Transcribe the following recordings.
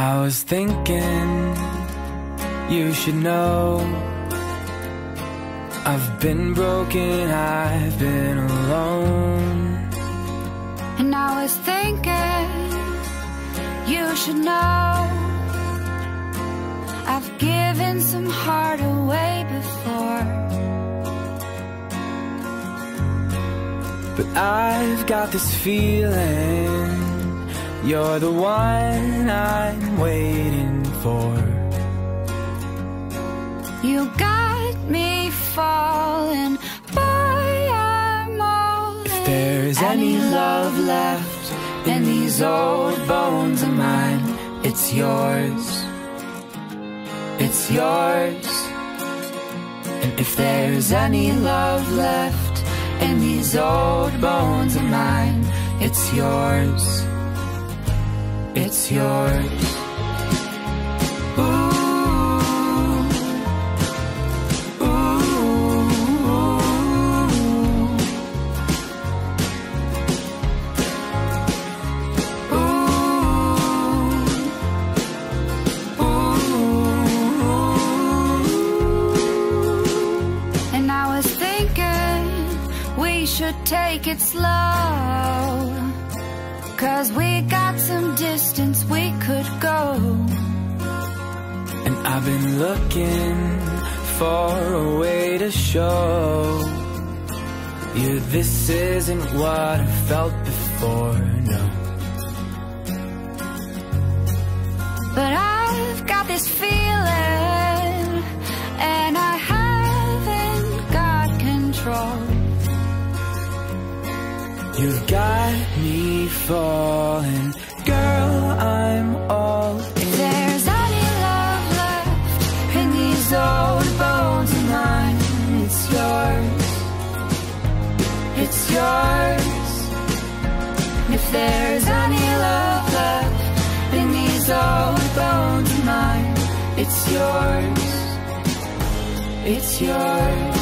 I was thinking you should know. I've been broken, I've been alone. And I was thinking you should know. I've given some heart away before. But I've got this feeling You're the one I'm waiting for. You got me falling Boy, I'm all If there's any love left In these old bones of mine It's yours. It's yours. And if there's any love left In these old bones of mine It's yours It's yours Ooh And I was thinking we should take it slow. Cause we got some distance we could go. And I've been looking for a way to show you this isn't what I felt before, no. But I've got this feeling, and I haven't got control. You've got me falling, girl, I'm all in. There's any love left in these old bones of mine. It's yours. It's yours. If there's any love left in these old bones of mine, it's yours. It's yours.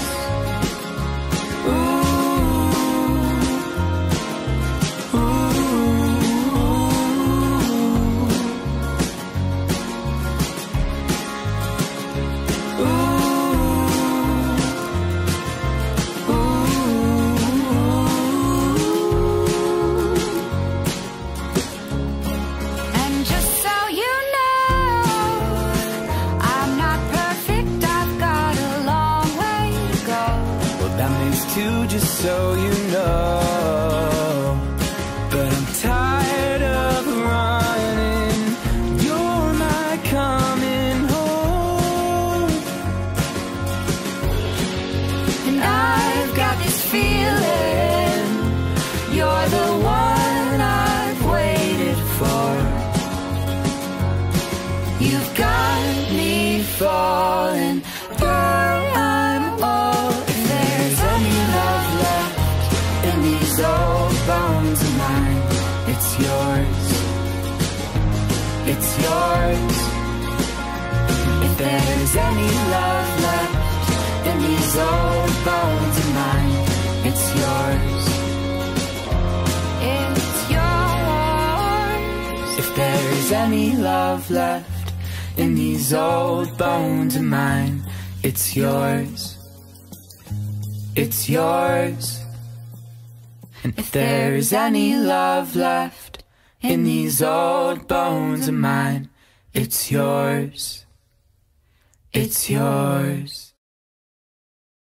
Just so you know. But I'm tired of running. You're my coming home. And I've got this feeling you're the one I've waited for. You've got me falling, mine, it's yours. It's yours. If there's any love left in these old bones of mine, it's yours. It's yours. If there's any love left in these old bones of mine, it's yours. It's yours. And if there's any love left in these old bones of mine, it's yours. It's yours.